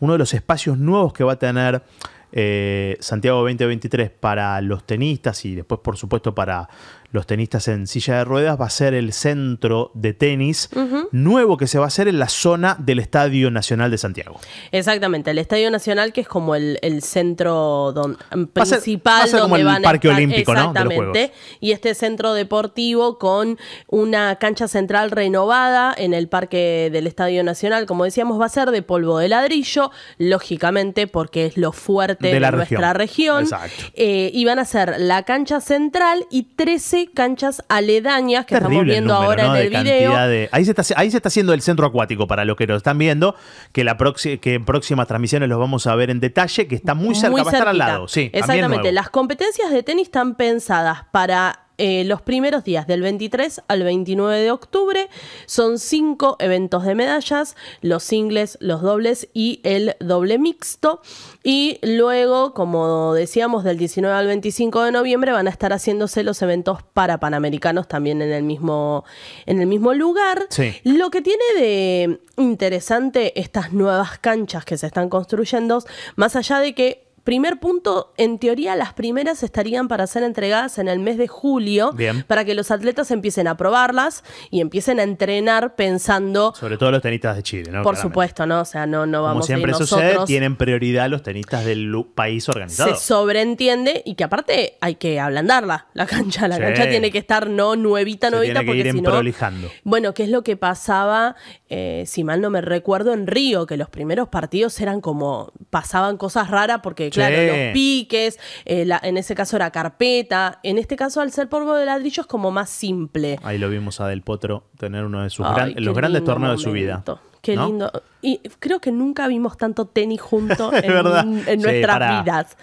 uno de los espacios nuevos que va a tener eh, Santiago 2023 para los tenistas y después, por supuesto, para los tenistas en silla de ruedas, va a ser el centro de tenis nuevo que se va a hacer en la zona del Estadio Nacional de Santiago. Exactamente, el Estadio Nacional que es como el, centro principal va a ser, como el Parque Olímpico, Exactamente. Y este centro deportivo con una cancha central renovada en el Parque del Estadio Nacional, como decíamos, va a ser de polvo de ladrillo, lógicamente porque es lo fuerte de, nuestra región. Exacto. Eh, y van a ser la cancha central y 13 canchas aledañas que estamos viendo ahora en el video. Ahí, se está, ahí se está haciendo el centro acuático para los que lo están viendo, que, la que en próximas transmisiones los vamos a ver en detalle, que está muy cerca, va a estar al lado. Sí, Exactamente, las competencias de tenis están pensadas para eh, los primeros días del 23 al 29 de octubre. Son cinco eventos de medallas, los singles, los dobles y el doble mixto. Y luego, como decíamos, del 19 al 25 de noviembre van a estar haciéndose los eventos para panamericanos también en el mismo, en el mismo lugar. Lo que tiene de interesante estas nuevas canchas que se están construyendo, más allá de que Primer punto, en teoría las primeras estarían para ser entregadas en el mes de julio, para que los atletas empiecen a probarlas y empiecen a entrenar pensando... Sobre todo los tenistas de Chile, ¿no? Por supuesto, ¿no? O sea, no, no vamos Como siempre a ir sucede, tienen prioridad los tenistas del país organizado. Se sobreentiende y que aparte hay que ablandarla, la cancha. La cancha tiene que estar no nuevita, nuevita, porque ir si no... Bueno, ¿qué es lo que pasaba, eh, si mal no me recuerdo, en Río? Que los primeros partidos eran como... pasaban cosas raras porque claro, los piques, eh, en ese caso era carpeta, en este caso al ser polvo de ladrillo es como más simple. Ahí lo vimos a Del Potro tener uno de sus los grandes torneos de su vida. Qué lindo. Y creo que nunca vimos tanto tenis juntos en, nuestras vidas.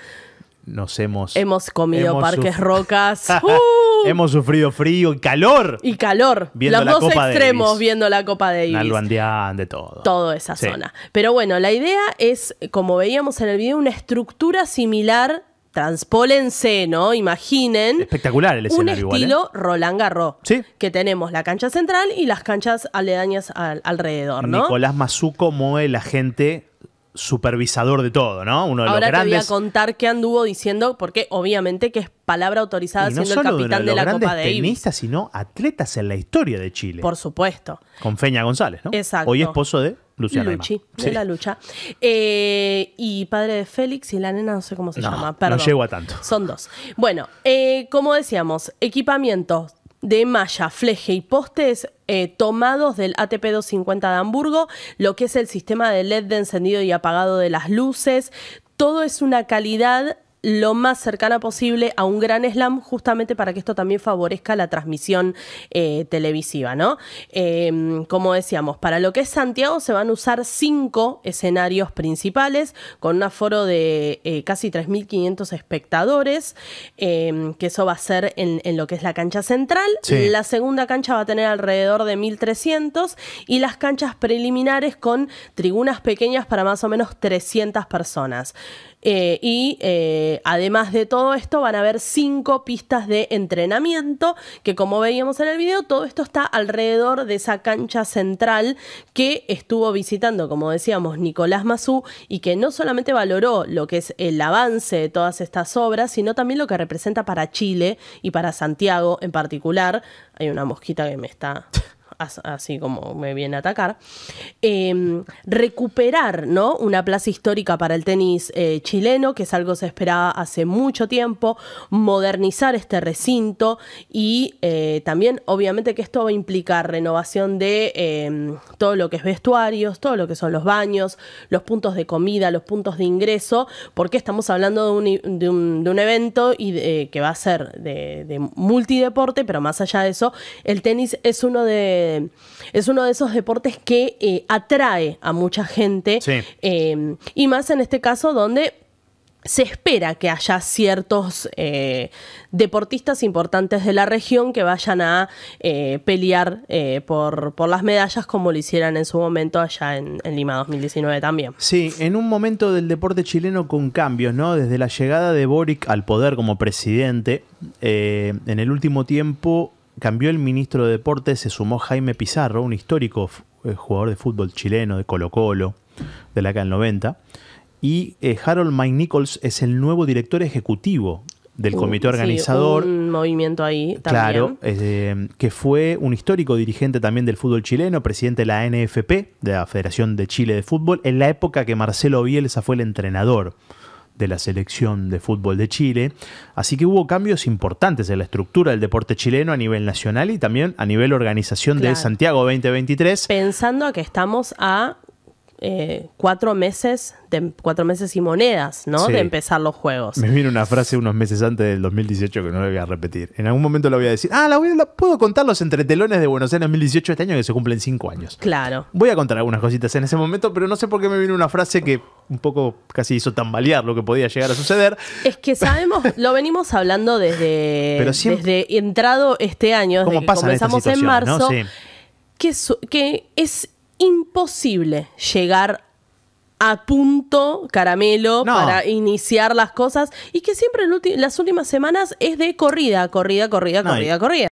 Nos hemos... Hemos comido parques rocas. ¡Uh! Hemos sufrido frío y calor. Y calor. Los dos extremos viendo la Copa de Davis. de todo. Todo esa zona. Pero bueno, la idea es, como veíamos en el video, una estructura similar transpólense, ¿no? Imaginen. Espectacular el escenario. Un estilo ¿eh? Roland Garros. Sí. Que tenemos la cancha central y las canchas aledañas alrededor, ¿no? Nicolás Mazuco mueve la gente supervisador de todo, ¿no? Uno de Ahora los grandes... te voy a contar qué anduvo diciendo, porque obviamente que es palabra autorizada siendo el capitán de, la Copa de tenistas, sino atletas en la historia de Chile. Por supuesto. Con Feña González, ¿no? Exacto. Hoy esposo de Luciana Luchi, de la lucha. Eh, y padre de Félix y la nena, no sé cómo se llama. Perdón. No llego a tanto. Son dos. Bueno, eh, como decíamos, equipamientos de malla, fleje y postes eh, tomados del ATP 250 de Hamburgo, lo que es el sistema de LED de encendido y apagado de las luces. Todo es una calidad lo más cercana posible a un gran slam, justamente para que esto también favorezca la transmisión eh, televisiva, ¿no? Em, como decíamos, para lo que es Santiago se van a usar cinco escenarios principales, con un aforo de eh, casi 3.500 espectadores, em, que eso va a ser en, lo que es la cancha central. La segunda cancha va a tener alrededor de 1.300 y las canchas preliminares con tribunas pequeñas para más o menos 300 personas. Eh, y eh, además de todo esto van a haber cinco pistas de entrenamiento que como veíamos en el video, todo esto está alrededor de esa cancha central que estuvo visitando, como decíamos, Nicolás Mazú y que no solamente valoró lo que es el avance de todas estas obras, sino también lo que representa para Chile y para Santiago en particular. Hay una mosquita que me está así como me viene a atacar, em, recuperar ¿no? una plaza histórica para el tenis eh, chileno, que es algo que se esperaba hace mucho tiempo, modernizar este recinto y eh, también obviamente que esto va a implicar renovación de em, todo lo que es vestuarios, todo lo que son los baños, los puntos de comida, los puntos de ingreso, porque estamos hablando de un, de un, evento y que va a ser de, de multideporte, pero más allá de eso, el tenis es uno de es uno de esos deportes que eh, atrae a mucha gente. Eh, y más en este caso donde se espera que haya ciertos eh, deportistas importantes de la región que vayan a pelear por, por, las medallas como lo hicieran en su momento allá en, Lima 2019 también. Sí, en un momento del deporte chileno con cambios, ¿no? Desde la llegada de Boric al poder como presidente, en el último tiempo cambió el ministro de Deportes, se sumó Jaime Pizarro, un histórico eh, jugador de fútbol chileno, de Colo Colo, de la del 90. Y eh, Harold Mike Nichols es el nuevo director ejecutivo del comité Sí, organizador. un movimiento ahí también. Claro, eh, que fue un histórico dirigente también del fútbol chileno, presidente de la NFP, de la Federación de Chile de Fútbol, en la época que Marcelo Bielsa fue el entrenador de la selección de fútbol de Chile. Así que hubo cambios importantes en la estructura del deporte chileno a nivel nacional y también a nivel organización de. Santiago 2023. Pensando a que estamos a eh, cuatro meses, de, cuatro meses y monedas, ¿no? Sí. De empezar los juegos. Me vino una frase unos meses antes del 2018 que no la voy a repetir. En algún momento la voy a decir. Ah, la, voy a- la puedo contar los entretelones de Buenos Aires 2018 este año que se cumplen cinco años. Claro. Voy a contar algunas cositas en ese momento, pero no sé por qué me vino una frase que un poco casi hizo tambalear lo que podía llegar a suceder. Es que sabemos, lo venimos hablando desde, Pero siempre- desde entrado este año, desde ¿Cómo que comenzamos en situaciones, no? marzo, Sí. que, su- que es imposible llegar a punto caramelo No. para iniciar las cosas y que siempre en las últimas semanas es de corrida, corrida, corrida, No, y- corrida, corrida.